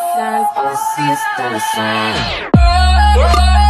Sisters, sisters, sisters.